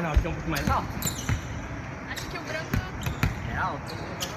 Ah não, aqui é um pouco mais alto. Acho que é o branco É alto.